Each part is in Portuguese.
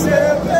Giuseppe.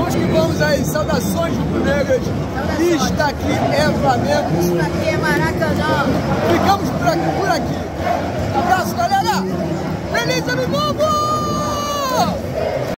Vamos que vamos aí, saudações rubro-negras. Isto aqui é Flamengo. Isto aqui é Maracanã. Ficamos por aqui. Por aqui. Abraço, galera. Feliz amigo!